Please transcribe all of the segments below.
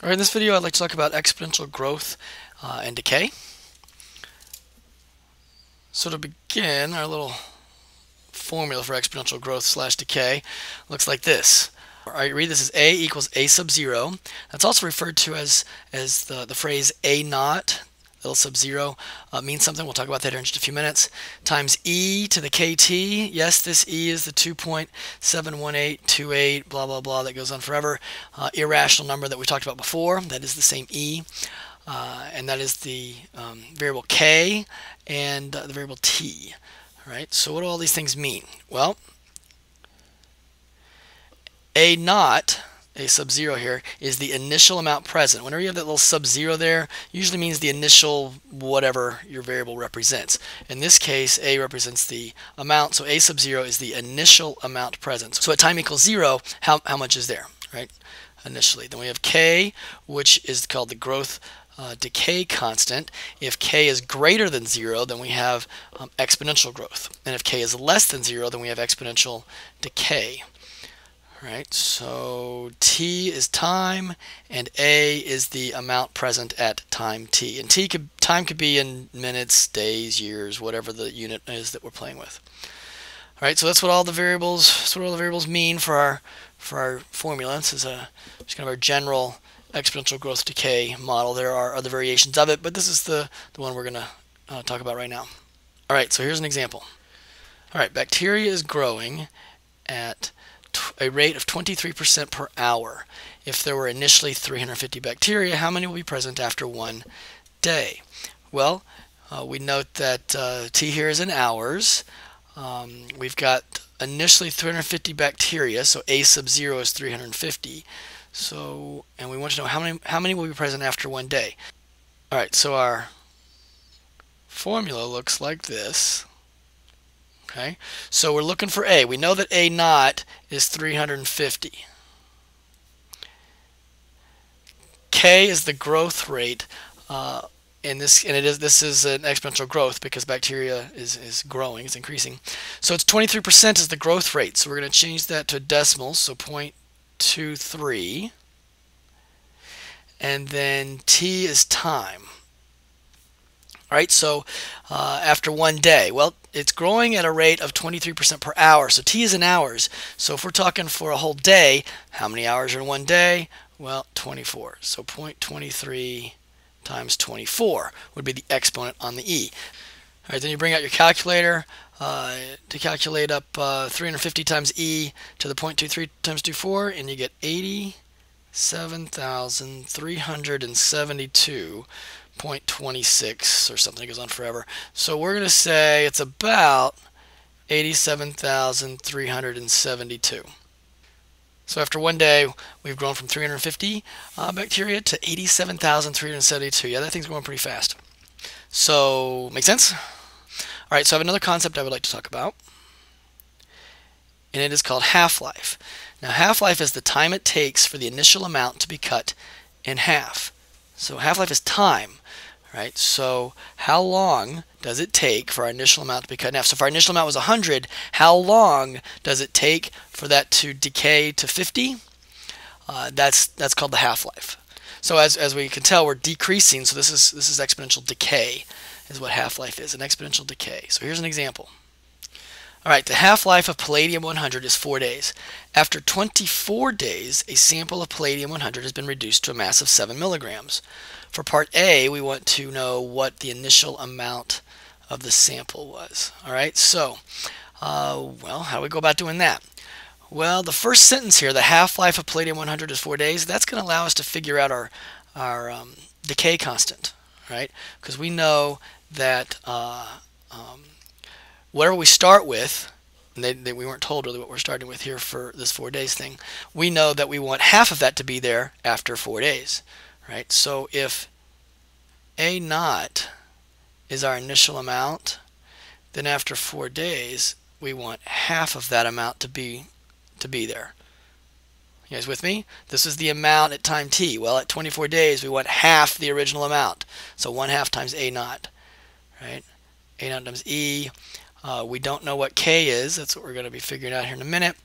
Alright, in this video I'd like to talk about exponential growth uh, and decay. So to begin, our little formula for exponential growth slash decay looks like this. Alright, read this as A equals A sub 0. That's also referred to as, as the, the phrase A naught L sub 0 uh, means something. We'll talk about that in just a few minutes. Times e to the kt. Yes, this e is the 2.71828, blah, blah, blah, that goes on forever. Uh, irrational number that we talked about before. That is the same e. Uh, and that is the um, variable k and uh, the variable t. All right, so what do all these things mean? Well, a naught a sub-zero here is the initial amount present. Whenever you have that little sub-zero there, usually means the initial whatever your variable represents. In this case, a represents the amount, so a sub-zero is the initial amount present. So at time equals zero, how, how much is there, right, initially? Then we have k, which is called the growth uh, decay constant. If k is greater than 0, then we have um, exponential growth. And if k is less than 0, then we have exponential decay. Right, so t is time and a is the amount present at time t. And t could, time could be in minutes, days, years, whatever the unit is that we're playing with. All right, so that's what all the variables, that's what all the variables mean for our for our formula. This is a just kind of our general exponential growth decay model. There are other variations of it, but this is the, the one we're going to uh, talk about right now. All right, so here's an example. All right, bacteria is growing at a rate of 23% per hour. If there were initially 350 bacteria, how many will be present after one day? Well, uh, we note that uh, T here is in hours. Um, we've got initially 350 bacteria, so A sub 0 is 350. So, and we want to know how many, how many will be present after one day. All right, so our formula looks like this. Okay, so we're looking for A. We know that A naught is 350. K is the growth rate, uh, and this and it is this is an exponential growth because bacteria is is growing, it's increasing. So it's 23% is the growth rate. So we're going to change that to a decimal, so 0.23, and then T is time. All right, so uh, after one day, well, it's growing at a rate of 23% per hour. So T is in hours. So if we're talking for a whole day, how many hours are in one day? Well, 24. So 0.23 times 24 would be the exponent on the E. All right, then you bring out your calculator uh, to calculate up uh, 350 times E to the 0.23 times 24, and you get 87,372 0.26 or something goes on forever. So we're going to say it's about 87,372. So after one day, we've grown from 350 uh, bacteria to 87,372. Yeah, that thing's going pretty fast. So, make sense? All right, so I have another concept I would like to talk about, and it is called half-life. Now, half-life is the time it takes for the initial amount to be cut in half. So half-life is time right? So how long does it take for our initial amount to be cut in half? So if our initial amount was 100, how long does it take for that to decay to 50? Uh, that's that's called the half-life. So as, as we can tell, we're decreasing. So this is this is exponential decay, is what half-life is, an exponential decay. So here's an example. All right, the half-life of palladium 100 is 4 days. After 24 days, a sample of palladium 100 has been reduced to a mass of 7 milligrams. For part A, we want to know what the initial amount of the sample was. All right, so, uh, well, how do we go about doing that? Well, the first sentence here, the half-life of palladium 100 is 4 days, that's going to allow us to figure out our, our um, decay constant, right? Because we know that uh, um, whatever we start with, they, they, we weren't told really what we're starting with here for this 4 days thing, we know that we want half of that to be there after 4 days right? So if A naught is our initial amount, then after four days, we want half of that amount to be to be there. You guys with me? This is the amount at time t. Well, at 24 days, we want half the original amount. So 1 half times A naught, right? A naught times E. Uh, we don't know what K is. That's what we're going to be figuring out here in a minute.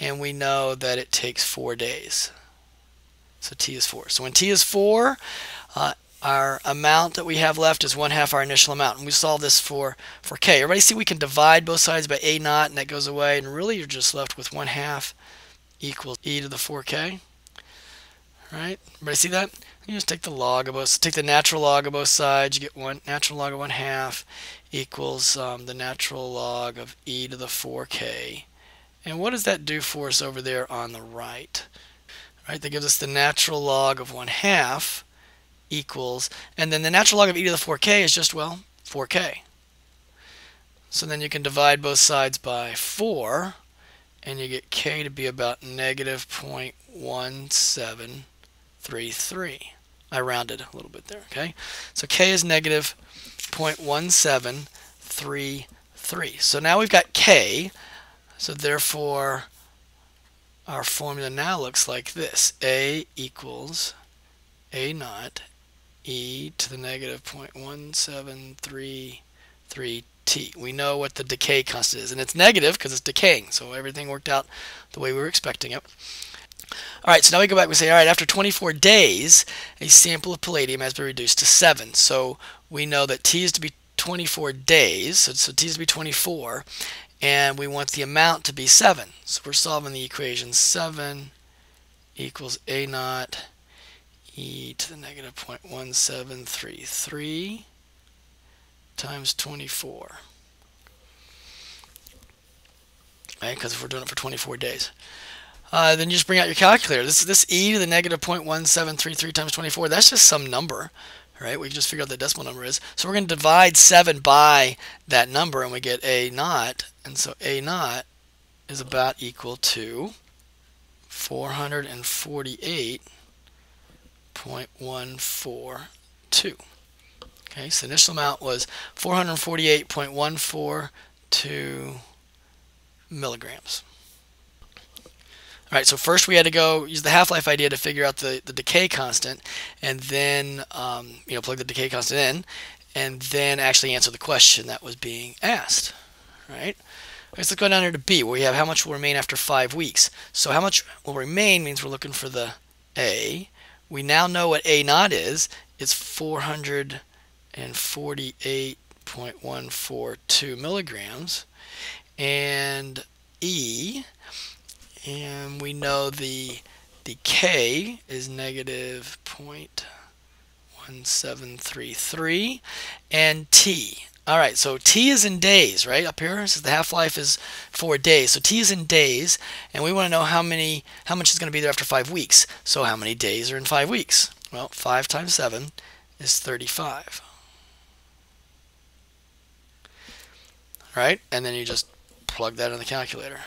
And we know that it takes four days. So t is 4. So when t is 4, uh, our amount that we have left is 1 half our initial amount. And we solve this for, for k. Everybody see we can divide both sides by a naught, and that goes away. And really, you're just left with 1 half equals e to the 4k. Right? Everybody see that? You just take the log of both, take the natural log of both sides. You get one natural log of 1 half equals um, the natural log of e to the 4k. And what does that do for us over there on the right? Right, that gives us the natural log of 1 half equals, and then the natural log of e to the 4k is just, well, 4k. So then you can divide both sides by 4, and you get k to be about negative 0.1733. I rounded a little bit there, okay? So k is negative 0.1733. So now we've got k, so therefore our formula now looks like this. A equals A naught e to the negative 0.1733 t. We know what the decay constant is, and it's negative because it's decaying, so everything worked out the way we were expecting it. All right, so now we go back and say, all right, after 24 days, a sample of palladium has been reduced to 7. So we know that t is to be 24 days, so, so t is to be 24, and we want the amount to be 7. So we're solving the equation 7 equals a naught e to the negative 0.1733 times 24. Right, because we're doing it for 24 days. Uh, then you just bring out your calculator. This this e to the negative 0.1733 times 24. That's just some number, right? We just figure out the decimal number is. So we're going to divide 7 by that number, and we get a naught. And so a naught is about equal to 448.142. Okay, so initial amount was 448.142 milligrams. All right, so first we had to go use the half-life idea to figure out the, the decay constant, and then um, you know plug the decay constant in, and then actually answer the question that was being asked. Right? so let's go down here to B, where we have how much will remain after five weeks. So how much will remain means we're looking for the A, we now know what A naught is. It's 448.142 milligrams. And E, and we know the, the K is negative 0.1733. And T, all right, so T is in days, right? Up here, so the half-life is four days. So T is in days, and we want to know how many, how much is going to be there after five weeks. So how many days are in five weeks? Well, five times seven is 35. Right, and then you just plug that in the calculator,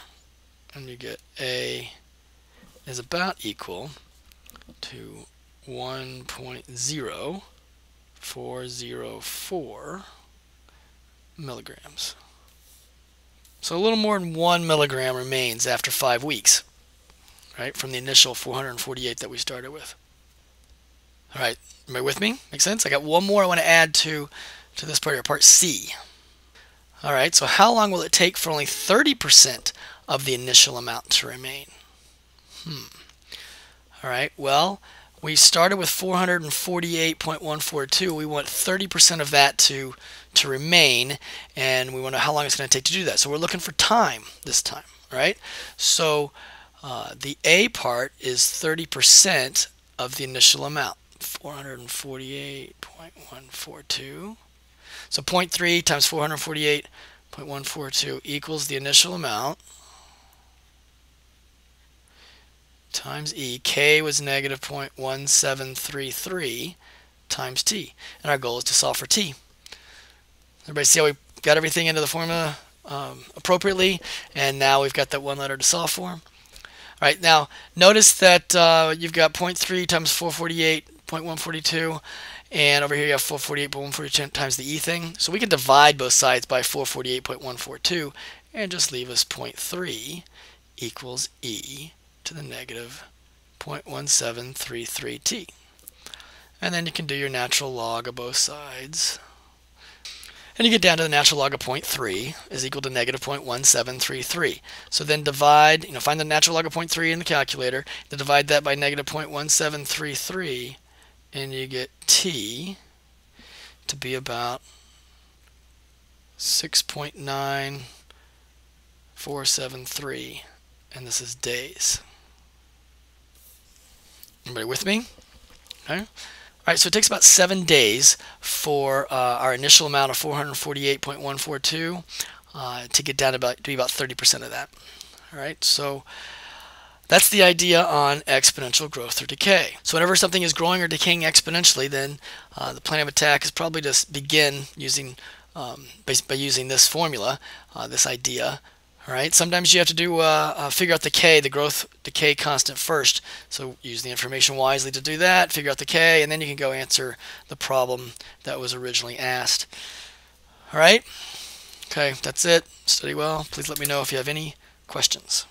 and you get A is about equal to 1.0404 milligrams. So a little more than one milligram remains after five weeks, right, from the initial 448 that we started with. All right, I with me? Make sense? I got one more I want to add to, to this part here, part C. All right, so how long will it take for only 30% of the initial amount to remain? Hmm. All right, well, we started with 448.142. We want 30% of that to, to remain, and we want to know how long it's going to take to do that. So we're looking for time this time, right? So uh, the A part is 30% of the initial amount, 448.142. So 0.3 times 448.142 equals the initial amount, times E. K was negative 0.1733 times T. And our goal is to solve for T. Everybody see how we got everything into the formula um, appropriately? And now we've got that one letter to solve for. All right, now notice that uh, you've got 0.3 times 448.142. And over here you have 448.142 times the E thing. So we can divide both sides by 448.142 and just leave us 0.3 equals E to the negative 0.1733t. And then you can do your natural log of both sides. And you get down to the natural log of 0.3 is equal to negative 0.1733. So then divide, you know, find the natural log of 0.3 in the calculator, then divide that by negative 0.1733, and you get t to be about 6.9473, and this is days. Everybody with me? Okay. All right, so it takes about seven days for uh, our initial amount of 448.142 uh, to get down to, about, to be about 30% of that. All right, so that's the idea on exponential growth or decay. So whenever something is growing or decaying exponentially, then uh, the plan of attack is probably to begin using um, by, using this formula, uh, this idea, all right, sometimes you have to do uh, uh, figure out the k, the growth decay constant first. So use the information wisely to do that, figure out the k, and then you can go answer the problem that was originally asked. All right, okay, that's it. Study well. Please let me know if you have any questions.